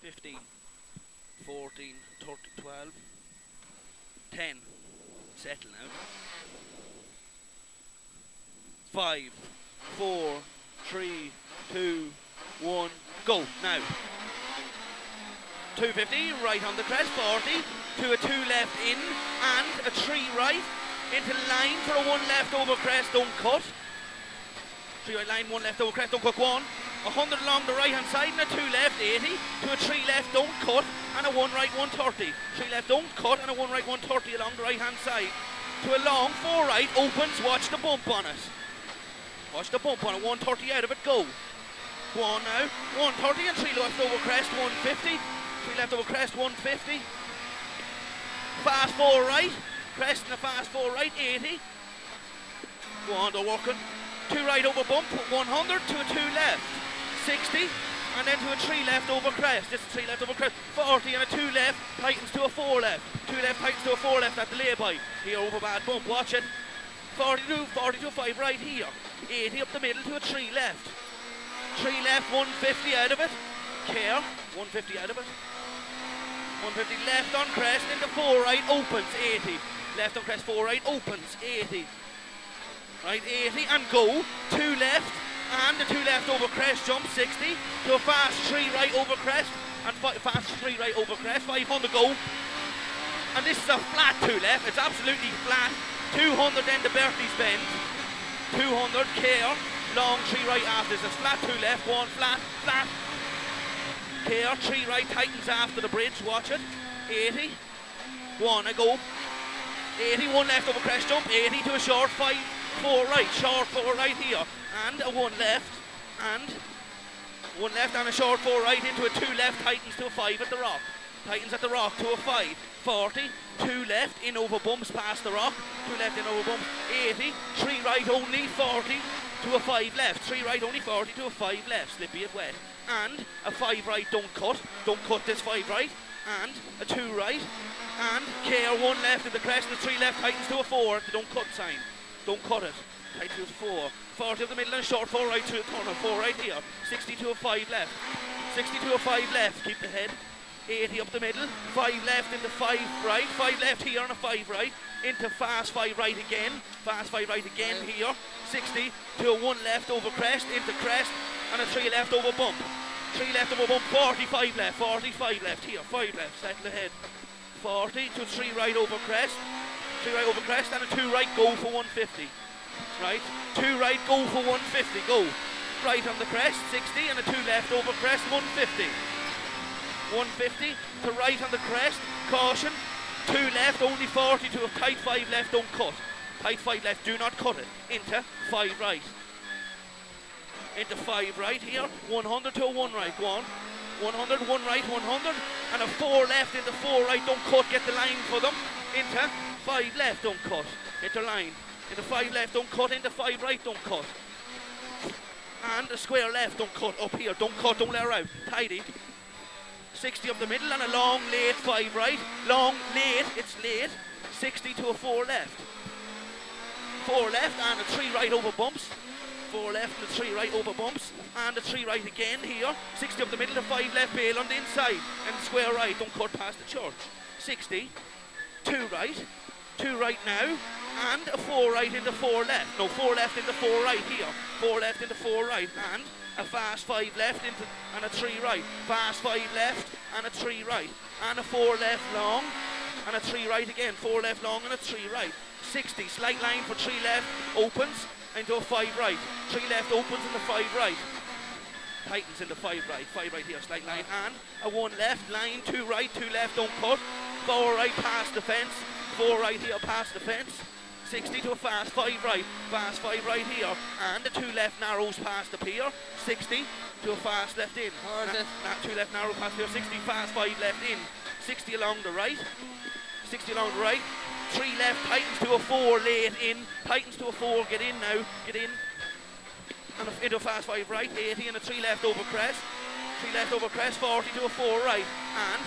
15, 14, 13, 12, 10. Settle now. 5, 4, 3, 2, 1, go. Now. 250, right on the crest, 40, to a 2 left in, and a 3 right, into line for a 1 left over crest, don't cut. 3 right line, 1 left over crest, don't cut, go on. 100 along the right hand side and a 2 left, 80, to a 3 left, don't cut, and a 1 right, 130. 3 left, don't cut, and a 1 right, 130 along the right hand side. To a long, 4 right, opens, watch the bump on it. Watch the bump on it, 130 out of it, go. Go on now, 130 and 3 left over crest, 150. 3 left over crest, 150. Fast 4 right, crest and a fast 4 right, 80. Go on, they're working. 2 right over bump, 100 to a 2 left, 60. And then to a 3 left over crest, this is 3 left over crest, 40 and a 2 left, tightens to a 4 left. 2 left, tightens to a 4 left at the lay-by. Here over bad bump, watch it. 42, 42, 5 right here. 80 up the middle to a 3 left. 3 left, 150 out of it. Care, 150 out of it. 150 left on crest into 4 right, opens, 80. Left on crest, 4 right, opens, 80. Right, 80 and go. 2 left and the 2 left over crest, jump 60. To a fast 3 right over crest and fast 3 right over crest, five on the go. And this is a flat 2 left, it's absolutely flat. 200 then to Bertie's bend. 200 care, long 3 right after this. Flat 2 left, 1 flat, flat, Care, three right, tightens after the bridge, watch it. 80, one, I go. 81 left over crest jump, 80 to a short, five, four right, short four right here, and a one left, and one left and a short four right into a two left, tightens to a five at the rock. Tightens at the rock to a five, 40, two left, in over bumps past the rock, two left in over bumps, 80, three right only, 40, to a five left, three right only, 40 to a five left, slippy and wet. And a five right don't cut, don't cut this five right, and a two right, and care one left in the crest and a three left. Tightens to a four, the don't cut sign, don't cut it, tightens to four, 40 up the middle and short, four right to the corner, four right here, 60 to a five left, 60 to a five left, keep the head, 80 up the middle, five left into five right, five left here and a five right, into fast five right again, fast five right again here, 60 to a one left over crest, into crest, and a three left over bump. Three left over bump, 45 left, 45 left here, five left, settle ahead. 40 to three right over crest, three right over crest, and a two right go for 150. Right, two right go for 150, go. Right on the crest, 60, and a two left over crest, 150. 150 to right on the crest, caution, two left, only 40 to a tight five left, don't cut. Tight five left, do not cut it. Into five right into five right here, 100 to a one right, go on. 100, one right, 100, and a four left into four right, don't cut, get the line for them. Into five left, don't cut, into line. Into five left, don't cut, into five right, don't cut. And a square left, don't cut, up here, don't cut, don't let her out, tidy. 60 up the middle and a long late five right, long late, it's late, 60 to a four left. Four left and a three right over bumps. Four left and a three right over bumps. And a three right again here. 60 up the middle a five left bail on the inside. And square right don't cut past the church. 60 two right two right now and a four right into four left no four left into four right here four left into four right and a fast five left into and a three right fast five left and a three right and a four left long and a three right again four left long and a three right 60 slight line for three left opens into a five right. Three left opens into five right. Tightens into five right. Five right here, slight line. And a one left, line, two right, two left, don't cut. Four right past the fence. Four right here past the fence. 60 to a fast five right. Fast five right here. And the two left narrows past the pier. 60 to a fast left in. Na- na- two left narrow past here. 60 fast five left in. 60 along the right. 60 along the right. Three left, tightens to a four, late in. Tightens to a four, get in now, get in. And a, into a fast five right, 80 and a three left over crest. Three left over crest, 40 to a four right. And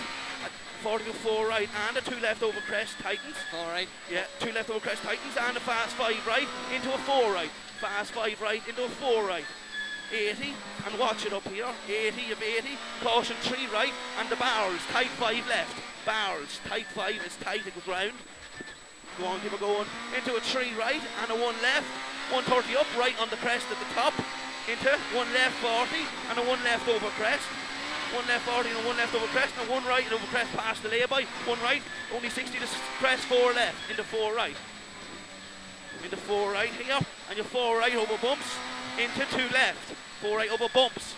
40 to four right, and a two left over crest, tightens. All right. Yeah, two left over crest, tightens, and a fast five right into a four right. Fast five right into a four right. 80, and watch it up here, 80 of 80, caution 3 right, and the barrels, tight 5 left, barrels, tight 5 is tight, it goes round, go on, keep it going, into a 3 right, and a 1 left, 130 up, right on the crest at the top, into 1 left 40, and a 1 left over crest, one left 40 and one left over crest, and one right and over crest past the lay-by, one right, only 60 to crest, four left, into four right. Into four right here, and your four right over bumps, into two left, four right over bumps,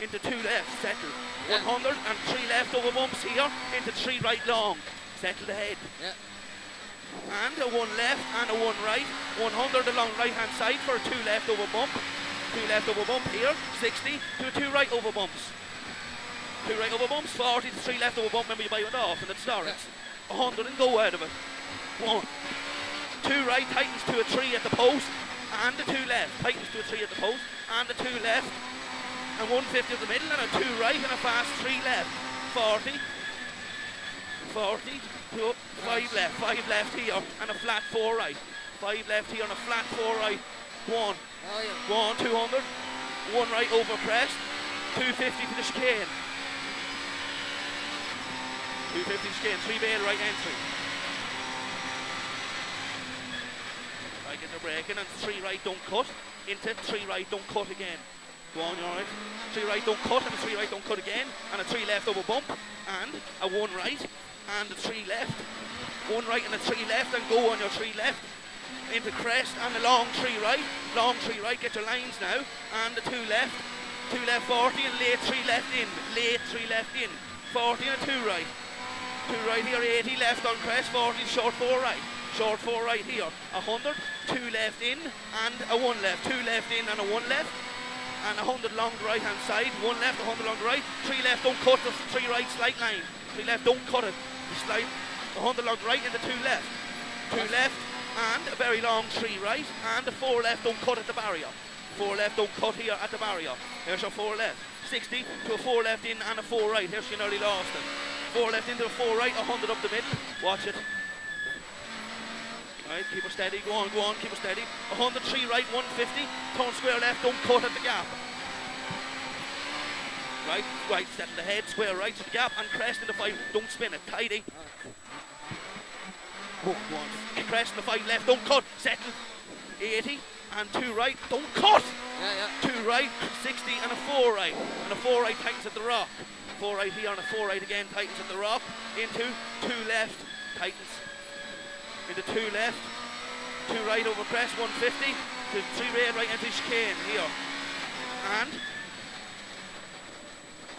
into two left, settle. Yeah. 100 and three left over bumps here, into three right long, settle the head. Yeah. And a one left and a one right, 100 along right hand side for a two left over bump, two left over bump here, 60 to two right over bumps. Two right over bumps, 40 to three left over bump, remember you buy one off and it starts. 100 and go out of it. One. Two right, tightens to a three at the post, and the two left, tightens to a three at the post, and the two left, and 150 at the middle, and a two right, and a fast three left. 40, 40, two, five left, five left here, and a flat four right. Five left here, and a flat four right. One, Oh, yeah. one, 200, one right over crest, 250 to the chicane. 250 chicane, three bail right entry. Right into braking and three right don't cut, into three right don't cut again. Go on, you alright? Three right don't cut and a three right don't cut again, and a three left over bump, and a one right, and a three left. One right and a three left, and go on your three left. Into crest and a long three right, long three right, get your lines now, and the two left, two left 40 and late three left in, late three left in, 40 and a two right, two right here, 80 left on crest, 40 short four right, short four right here, 100, two left in and a one left, two left in and a one left, and 100 long right hand side, one left, 100 long right, three left, don't cut the three right slight line, three left, don't cut it, the slide, 100 long right and the two left, two left, and a very long three right, and a four left, don't cut at the barrier. Four left, don't cut here at the barrier. Here's your four left. 60 to a four left in and a four right. Here's you nearly lost it. Four left into a four right, 100 up the middle. Watch it. Right, keep it steady, go on, go on, keep it steady. 100, three right, 150. Turn square left, don't cut at the gap. Right, right, settle the head, square right to the gap, and crest in the five. Don't spin it, tidy. Oh, go on. Crest in the five left, don't cut, settle. 80, and two right, don't cut. Yeah, yeah. Two right, 60, and a four right. And a four right tightens at the rock. Four right here, and a four right again Titans at the rock. Into two left, Titans Into two left, two right over press. 150. To three red right into chicane here. And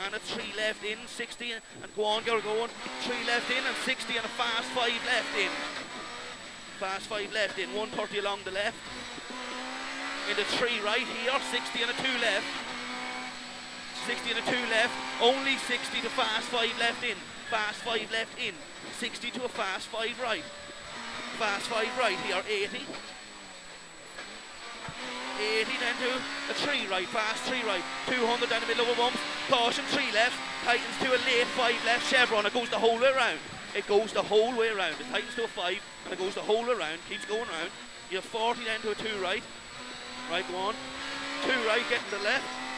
and a three left in, 60, and go on, go on. Three left in and 60 and a fast five left in. Fast five left in, 130 along the left. Into three right here, 60 and a two left. 60 and a two left, only 60 to fast five left in. Fast five left in, 60 to a fast five right. Fast five right here, 80. 80 then to a three right, fast three right, 200 down the middle of a bumps, caution three left, tightens to a late five left chevron, it goes the whole way around. It goes the whole way around. It tightens to a five and it goes the whole way around, keeps going around. You have 40 then to a two right, right go on, two right getting to the left,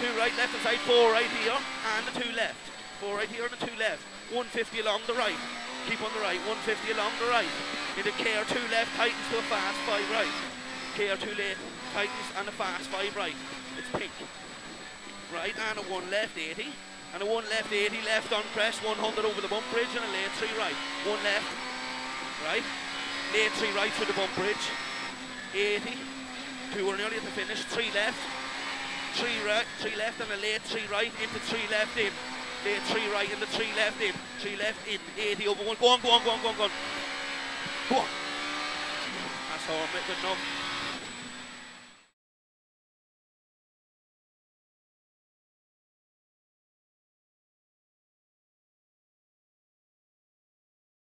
two right left side, four right here, and the two left, four right here and the two left, 150 along the right, keep on the right, 150 along the right, into care two left, tightens to a fast five right. Care two left, tightens and a fast five right. It's pink. Right, and a one left 80. And a one left 80 left on crest, 100 over the bump bridge, and a late three right. One left, right. Late three right through the bump bridge. 80. Two are nearly at the finish. Three left. three right, three left, and a late three right into three left in. Late three right into three left in. Three left in. Here the other one. Go on, go on, go on, go on, go on. Go on. That's all. Good enough.